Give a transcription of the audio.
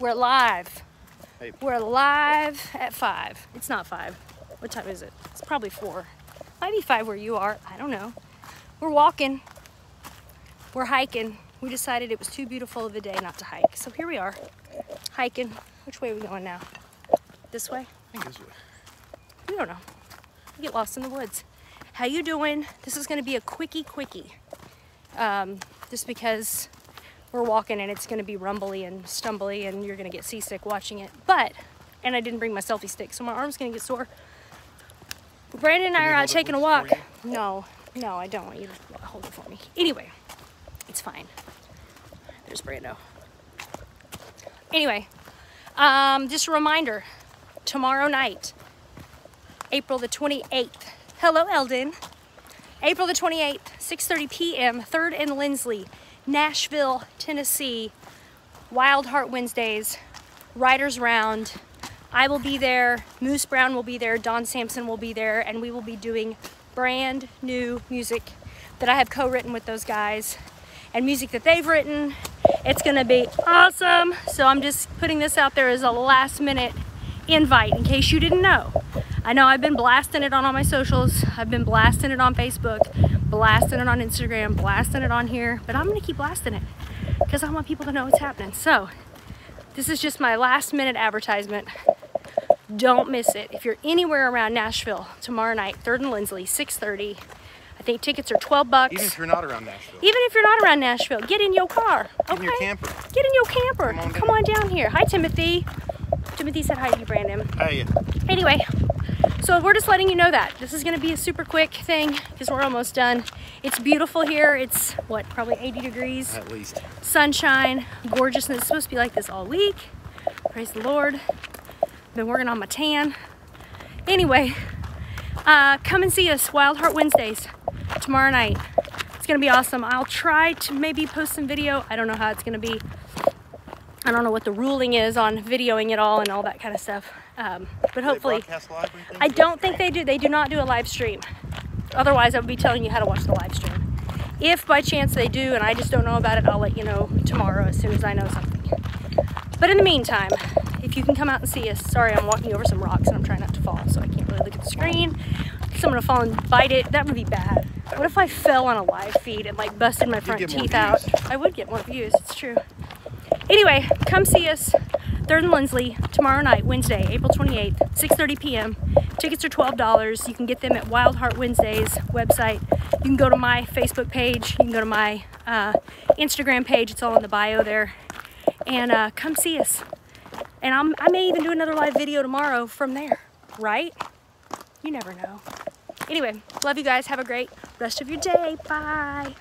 We're live. Hey. We're live at five. It's not five. What time is it? It's probably four. Might be five where you are. I don't know. We're walking. We're hiking. We decided it was too beautiful of a day not to hike. So here we are, hiking. Which way are we going now? This way? I think this way. We don't know. We get lost in the woods. How you doing? This is gonna be a quickie quickie. Um, just because we're walking and it's gonna be rumbly and stumbly and you're gonna get seasick watching it. But, and I didn't bring my selfie stick, so my arm's gonna get sore. Brandon and I are out taking a walk. No, no, I don't want you to hold it for me. Anyway, it's fine. There's Brando. Anyway, um, just a reminder, tomorrow night, April the 28th. Hello, Eldon. April the 28th, 6.30 p.m., 3rd and Lindsley, Nashville, Tennessee, Wild Heart Wednesdays, Writers Round. I will be there, Moose Brown will be there, Don Sampson will be there, and we will be doing brand new music that I have co-written with those guys and music that they've written. It's gonna be awesome. So I'm just putting this out there as a last minute invite in case you didn't know. I know I've been blasting it on all my socials. I've been blasting it on Facebook, blasting it on Instagram, blasting it on here, but I'm gonna keep blasting it because I want people to know what's happening. So this is just my last minute advertisement. Don't miss it. If you're anywhere around Nashville tomorrow night, 3rd and Lindsley, 6.30. I think tickets are 12 bucks. Even if you're not around Nashville. Even if you're not around Nashville, get in your car. Get in your okay? camper. Get in your camper. Come on Come down. on down here. Hi, Timothy. Timothy said hi to you, Brandon. Hey, Anyway, so we're just letting you know that. This is going to be a super quick thing because we're almost done. It's beautiful here. It's, what, probably 80 degrees. at least. Sunshine, gorgeousness. It's supposed to be like this all week. Praise the Lord. Been working on my tan. Anyway, uh, come and see us, Wild Heart Wednesdays, tomorrow night. It's gonna be awesome. I'll try to maybe post some video. I don't know how it's gonna be. I don't know what the ruling is on videoing it all and all that kind of stuff. Um, but hopefully, broadcast live or anything? I don't think they do. They do not do a live stream. Otherwise, I would be telling you how to watch the live stream. If by chance they do and I just don't know about it, I'll let you know tomorrow as soon as I know something. But in the meantime, if you can come out and see us, sorry, I'm walking over some rocks and I'm trying not to fall, so I can't really look at the screen. I'm gonna fall and bite it. That would be bad. What if I fell on a live feed and like busted my front teeth out? I would get more views, it's true. Anyway, come see us. 3rd and Lindsley tomorrow night, Wednesday, April 28th, 6:30 p.m. Tickets are $12. You can get them at Wild Heart Wednesdays website. You can go to my Facebook page. You can go to my uh, Instagram page. It's all in the bio there. And uh, come see us. And I'm, I may even do another live video tomorrow from there, right? You never know. Anyway, love you guys. Have a great rest of your day. Bye.